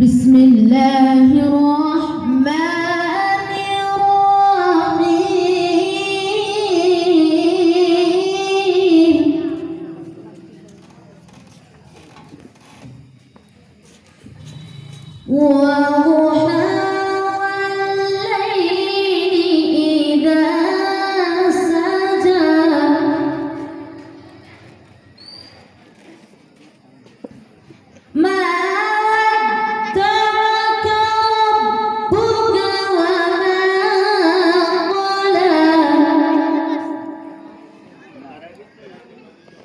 بسم الله الرحمن الرحيم. و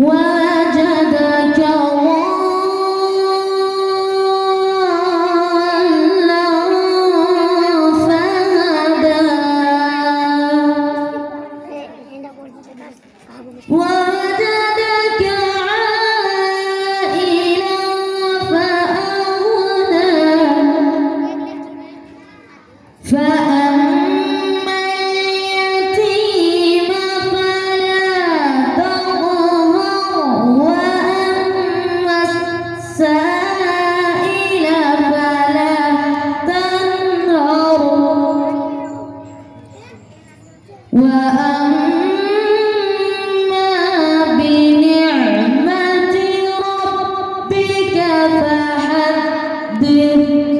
ووجدك ضالا فهدى فحدث